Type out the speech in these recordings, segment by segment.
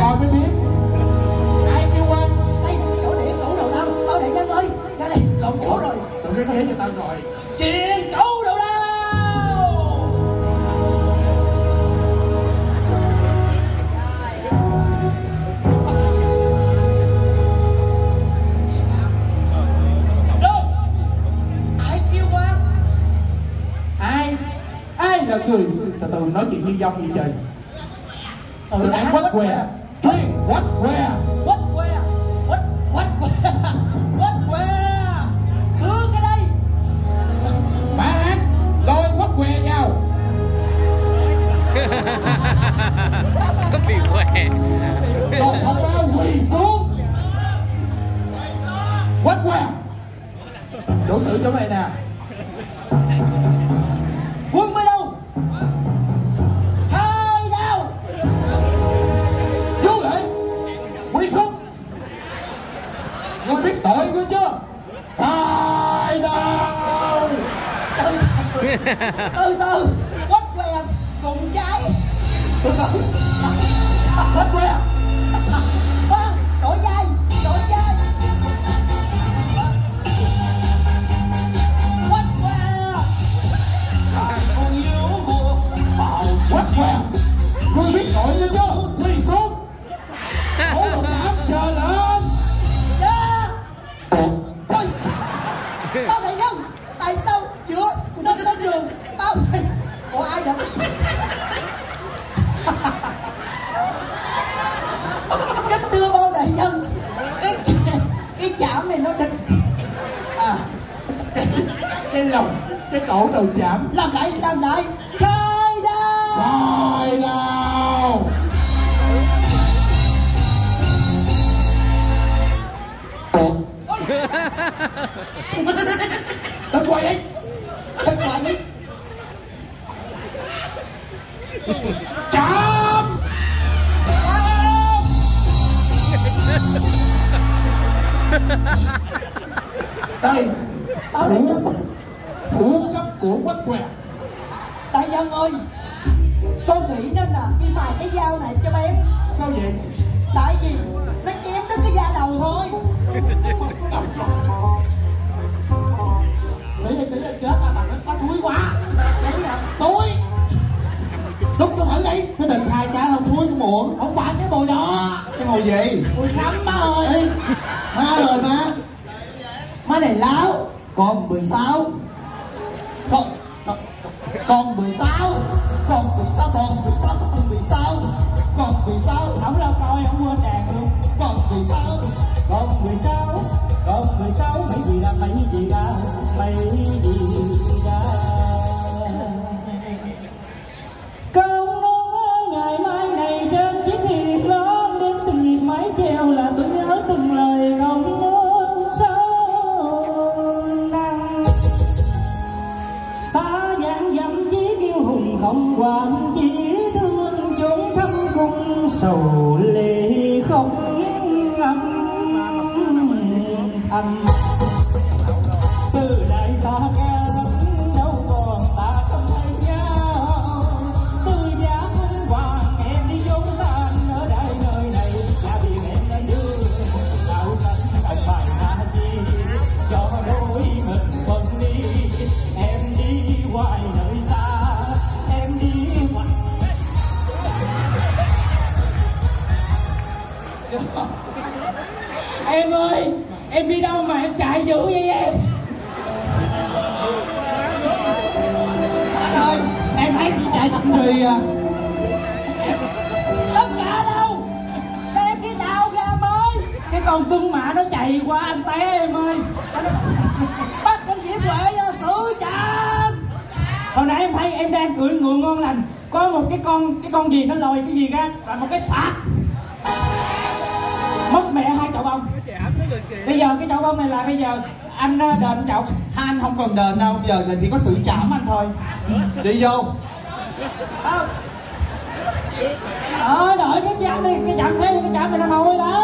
coi mới biết ai kêu đây là chỗ để cũ đầu đâu bao đại nhân ơi ra đây. Lộn chỗ rồi. Tự cái ghế cho tao ngồi chuyện cũ đầu đâu Đâu? ai ai? Ai là người? Từ từ nói chuyện như dông vậy trời. Sự sự án quất oh. Tại sao giữa Nó nó đường? Bao đại Ủa ai được Kính thưa bao đại nhân Cái Cái chảm này nó định à cái, cái lồng cái cổ đầu chạm Làm lại làm lại. Đây đại nhân Thủ cấp của quách què Đại nhân ơi Con nghĩ nên là đi mài cái dao này cho em Sao vậy? Tại vì Nó chém tới cái da đầu thôi. Chỉ là chỉ là chết à mà nó có thúi quá. Thúi. Lúc tôi thử đi. Cái tình hai trái không thúi cũng muộn Không phải cái mùi đó Cái mùi gì? Mùi khắm ơi Má rồi má. Má này láo. Con 16 Con Con Con 16 Con 16 Con 16 Con 16 Con 16 Không đâu coi, không quên đàn luôn. Mong quan không quản chỉ thương chúng thâm cung sầu lệ không âm thầm. Đâu mà em chạy dữ vậy em? Anh ơi Em thấy chị chạy cũng gì à. Tất cả đâu? Đem cái tao ra mới, cái con cưng mạ nó chạy qua anh té em ơi. Bắt con diễm huệ ra xử chạm hồi nãy em thấy em đang cưỡi ngựa ngon lành. Có một cái con cái con gì nó lòi cái gì ra? Là một cái phạt. Mất mẹ hai cậu bông bây giờ cái chậu bông này là bây giờ anh ờ, đền chậu. Anh không cần đền đâu Giờ là chỉ có sự chạm anh thôi. Đi vô. Không ờ đợi cái chạm đi cái chạm thế cái chạm này nó hồi đó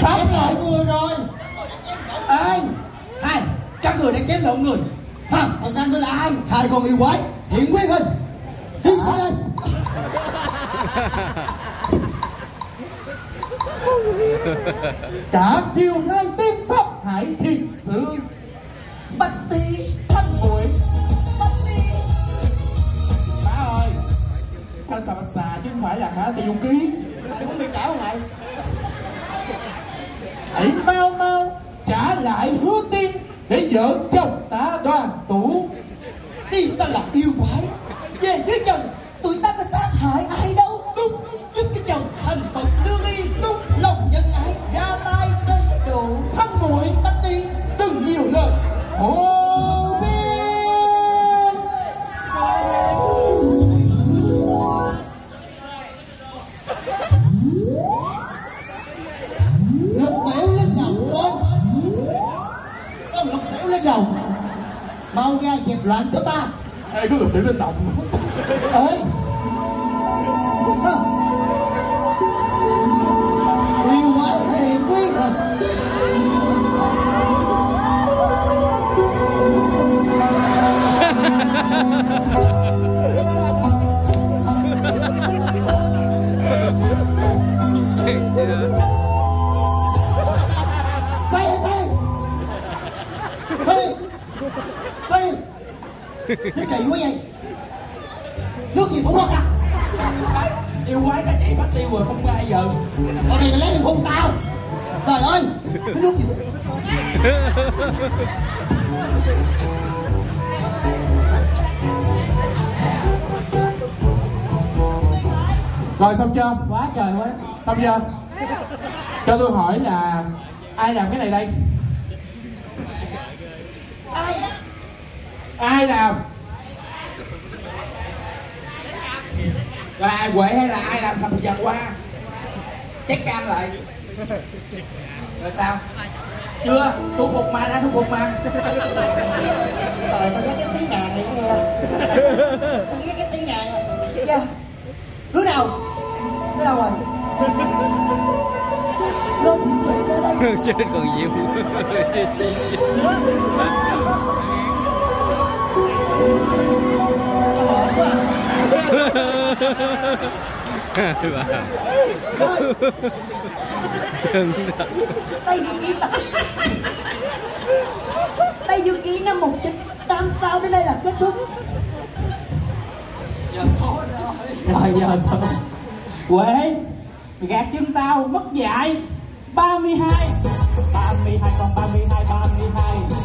chém lộn người rồi. Ê, hai, các người đã chém lộn người. Hả, thật ra tôi là ai? Hai con yêu quái. Hiện nguyên hình đi xuống đây cả chiều hai tiếng pháp hải thiệt sự bạch tí thanh bụi bạch tí má ơi. Thanh xà bạch xà chứ không phải là hả, tiêu ký. Mày cũng bị cãi không mày lại hứa tiên để vợ chồng ta đoàn mau ra dẹp loạn cho ta. Ai có lục tiểu lên động? Ơi yêu quái hay hiền quyết rồi đây mày lấy được không sao Trời ơi Cái nước gì Trung rồi xong chưa? Quá trời quá. Xong chưa? Cho tôi hỏi là ai làm cái này đây? Ai? Ai làm? Rồi ai quệ hay là ai làm sập dần qua check cam lại. Rồi sao? Chưa? Thu phục mà đã thu phục mà. Trời tao ghét cái tiếng ngàn này nghe Tao ghét cái tiếng ngàn này. Dạ Đứa nào? Đứa nào rồi? Nó những người ra đây chết còn nhiều. Trời quá Tây Du Ký là Tây Du Ký năm 1986 đến đây là kết thúc giờ số rồi Rồi giờ số Quế Mày gạt chân tao, mất dạy. 32 32 còn 32 32